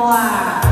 哇